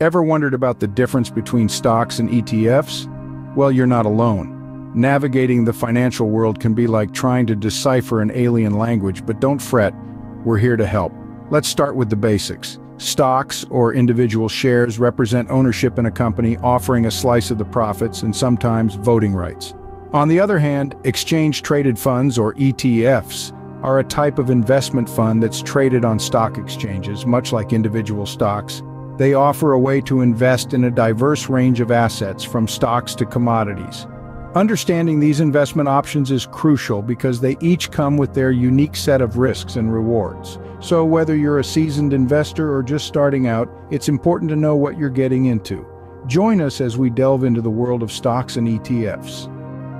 Ever wondered about the difference between stocks and ETFs? Well, you're not alone. Navigating the financial world can be like trying to decipher an alien language, but don't fret, we're here to help. Let's start with the basics. Stocks, or individual shares, represent ownership in a company, offering a slice of the profits and sometimes voting rights. On the other hand, exchange-traded funds, or ETFs, are a type of investment fund that's traded on stock exchanges, much like individual stocks, they offer a way to invest in a diverse range of assets from stocks to commodities. Understanding these investment options is crucial because they each come with their unique set of risks and rewards. So whether you're a seasoned investor or just starting out, it's important to know what you're getting into. Join us as we delve into the world of stocks and ETFs.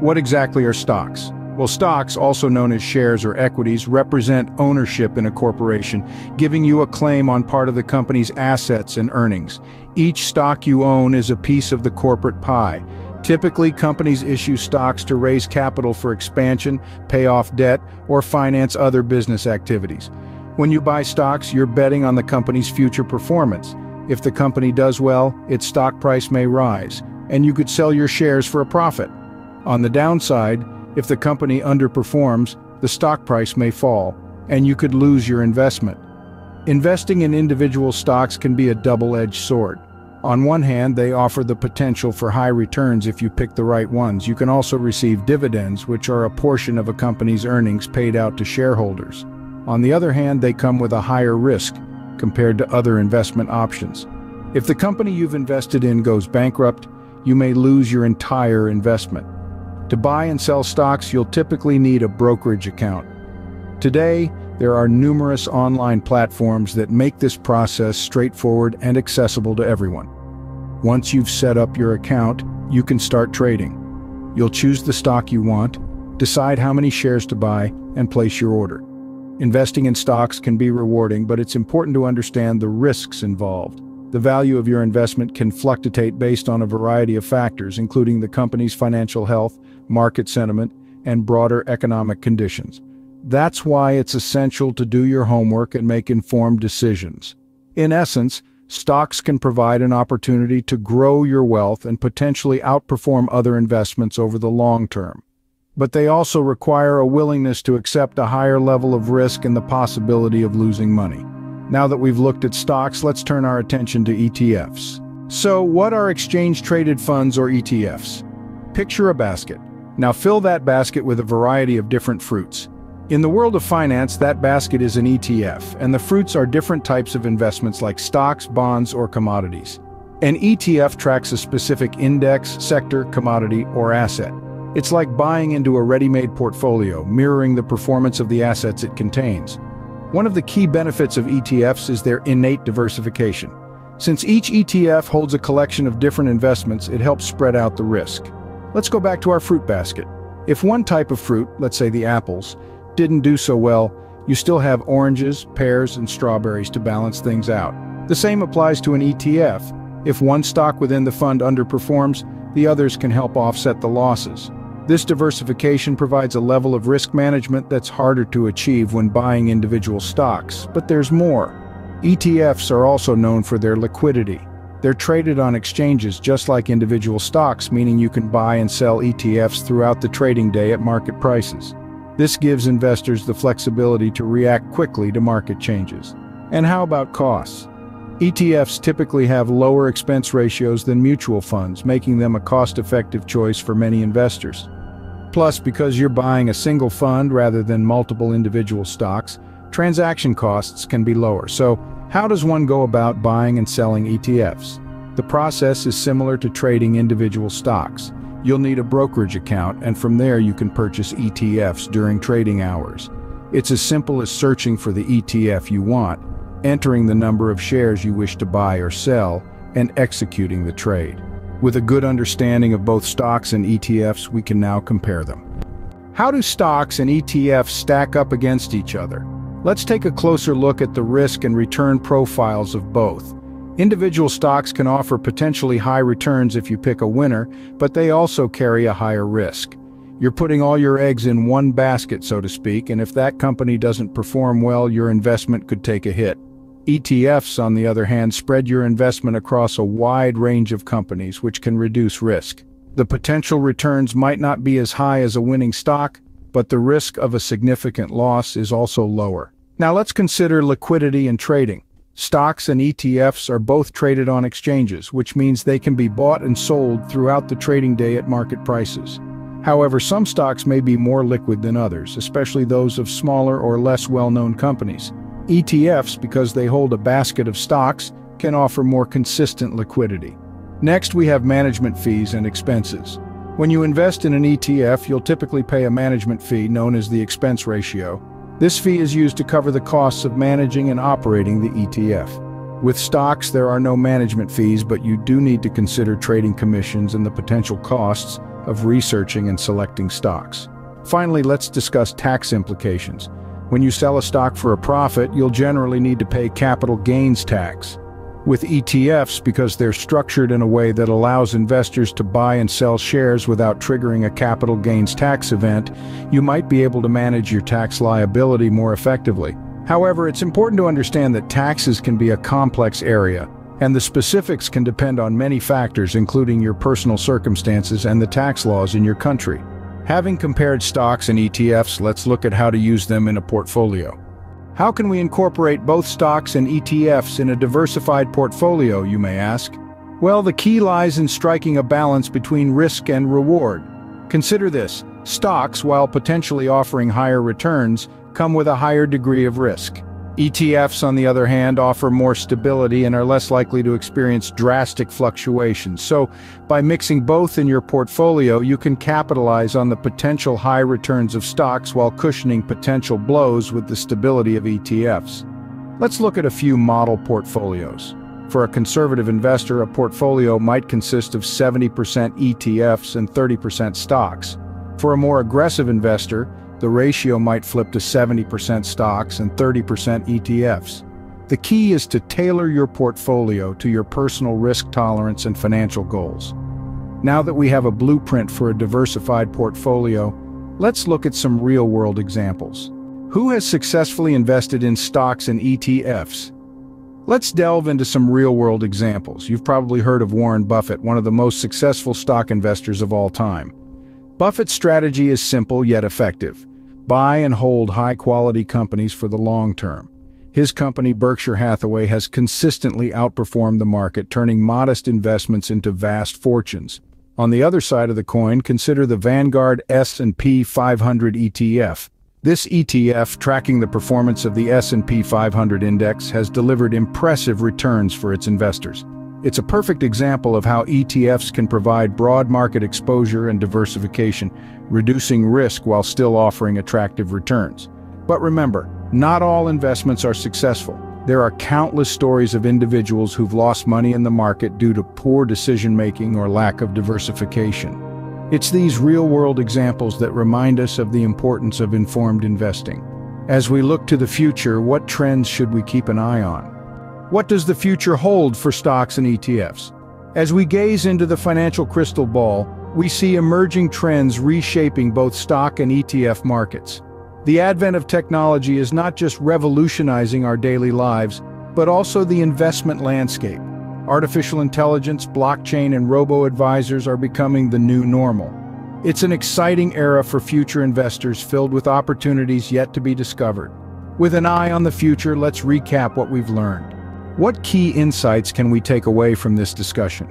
What exactly are stocks? Well, stocks, also known as shares or equities, represent ownership in a corporation, giving you a claim on part of the company's assets and earnings. Each stock you own is a piece of the corporate pie. Typically, companies issue stocks to raise capital for expansion, pay off debt, or finance other business activities. When you buy stocks, you're betting on the company's future performance. If the company does well, its stock price may rise, and you could sell your shares for a profit. On the downside, if the company underperforms, the stock price may fall, and you could lose your investment. Investing in individual stocks can be a double-edged sword. On one hand, they offer the potential for high returns if you pick the right ones. You can also receive dividends, which are a portion of a company's earnings paid out to shareholders. On the other hand, they come with a higher risk compared to other investment options. If the company you've invested in goes bankrupt, you may lose your entire investment. To buy and sell stocks, you'll typically need a brokerage account. Today, there are numerous online platforms that make this process straightforward and accessible to everyone. Once you've set up your account, you can start trading. You'll choose the stock you want, decide how many shares to buy, and place your order. Investing in stocks can be rewarding, but it's important to understand the risks involved. The value of your investment can fluctuate based on a variety of factors, including the company's financial health, market sentiment, and broader economic conditions. That's why it's essential to do your homework and make informed decisions. In essence, stocks can provide an opportunity to grow your wealth and potentially outperform other investments over the long term. But they also require a willingness to accept a higher level of risk and the possibility of losing money. Now that we've looked at stocks, let's turn our attention to ETFs. So what are exchange-traded funds or ETFs? Picture a basket. Now fill that basket with a variety of different fruits. In the world of finance, that basket is an ETF, and the fruits are different types of investments like stocks, bonds, or commodities. An ETF tracks a specific index, sector, commodity, or asset. It's like buying into a ready-made portfolio, mirroring the performance of the assets it contains. One of the key benefits of ETFs is their innate diversification. Since each ETF holds a collection of different investments, it helps spread out the risk. Let's go back to our fruit basket. If one type of fruit, let's say the apples, didn't do so well, you still have oranges, pears, and strawberries to balance things out. The same applies to an ETF. If one stock within the fund underperforms, the others can help offset the losses. This diversification provides a level of risk management that's harder to achieve when buying individual stocks, but there's more. ETFs are also known for their liquidity. They're traded on exchanges just like individual stocks, meaning you can buy and sell ETFs throughout the trading day at market prices. This gives investors the flexibility to react quickly to market changes. And how about costs? ETFs typically have lower expense ratios than mutual funds, making them a cost-effective choice for many investors. Plus, because you're buying a single fund rather than multiple individual stocks, transaction costs can be lower. So, how does one go about buying and selling ETFs? The process is similar to trading individual stocks. You'll need a brokerage account, and from there you can purchase ETFs during trading hours. It's as simple as searching for the ETF you want, entering the number of shares you wish to buy or sell, and executing the trade. With a good understanding of both stocks and ETFs, we can now compare them. How do stocks and ETFs stack up against each other? Let's take a closer look at the risk and return profiles of both. Individual stocks can offer potentially high returns if you pick a winner, but they also carry a higher risk. You're putting all your eggs in one basket, so to speak, and if that company doesn't perform well, your investment could take a hit. ETFs, on the other hand, spread your investment across a wide range of companies, which can reduce risk. The potential returns might not be as high as a winning stock, but the risk of a significant loss is also lower. Now let's consider liquidity and trading. Stocks and ETFs are both traded on exchanges, which means they can be bought and sold throughout the trading day at market prices. However, some stocks may be more liquid than others, especially those of smaller or less well-known companies. ETFs, because they hold a basket of stocks, can offer more consistent liquidity. Next, we have management fees and expenses. When you invest in an ETF, you'll typically pay a management fee known as the expense ratio. This fee is used to cover the costs of managing and operating the ETF. With stocks, there are no management fees, but you do need to consider trading commissions and the potential costs of researching and selecting stocks. Finally, let's discuss tax implications. When you sell a stock for a profit, you'll generally need to pay capital gains tax. With ETFs, because they're structured in a way that allows investors to buy and sell shares without triggering a capital gains tax event, you might be able to manage your tax liability more effectively. However, it's important to understand that taxes can be a complex area, and the specifics can depend on many factors including your personal circumstances and the tax laws in your country. Having compared stocks and ETFs, let's look at how to use them in a portfolio. How can we incorporate both stocks and ETFs in a diversified portfolio, you may ask? Well, the key lies in striking a balance between risk and reward. Consider this, stocks, while potentially offering higher returns, come with a higher degree of risk. ETFs, on the other hand, offer more stability and are less likely to experience drastic fluctuations. So, by mixing both in your portfolio, you can capitalize on the potential high returns of stocks while cushioning potential blows with the stability of ETFs. Let's look at a few model portfolios. For a conservative investor, a portfolio might consist of 70% ETFs and 30% stocks. For a more aggressive investor, the ratio might flip to 70% stocks and 30% ETFs. The key is to tailor your portfolio to your personal risk tolerance and financial goals. Now that we have a blueprint for a diversified portfolio, let's look at some real-world examples. Who has successfully invested in stocks and ETFs? Let's delve into some real-world examples. You've probably heard of Warren Buffett, one of the most successful stock investors of all time. Buffett's strategy is simple yet effective. Buy and hold high-quality companies for the long term. His company, Berkshire Hathaway, has consistently outperformed the market, turning modest investments into vast fortunes. On the other side of the coin, consider the Vanguard S&P 500 ETF. This ETF, tracking the performance of the S&P 500 index, has delivered impressive returns for its investors. It's a perfect example of how ETFs can provide broad market exposure and diversification, reducing risk while still offering attractive returns. But remember, not all investments are successful. There are countless stories of individuals who've lost money in the market due to poor decision-making or lack of diversification. It's these real-world examples that remind us of the importance of informed investing. As we look to the future, what trends should we keep an eye on? What does the future hold for stocks and ETFs? As we gaze into the financial crystal ball, we see emerging trends reshaping both stock and ETF markets. The advent of technology is not just revolutionizing our daily lives, but also the investment landscape. Artificial intelligence, blockchain, and robo-advisors are becoming the new normal. It's an exciting era for future investors filled with opportunities yet to be discovered. With an eye on the future, let's recap what we've learned. What key insights can we take away from this discussion?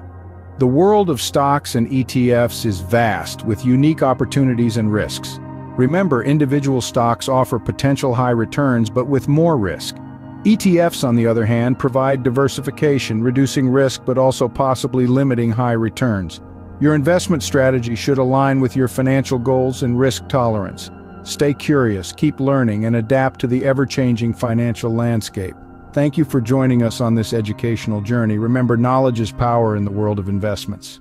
The world of stocks and ETFs is vast, with unique opportunities and risks. Remember, individual stocks offer potential high returns, but with more risk. ETFs, on the other hand, provide diversification, reducing risk but also possibly limiting high returns. Your investment strategy should align with your financial goals and risk tolerance. Stay curious, keep learning, and adapt to the ever-changing financial landscape. Thank you for joining us on this educational journey. Remember, knowledge is power in the world of investments.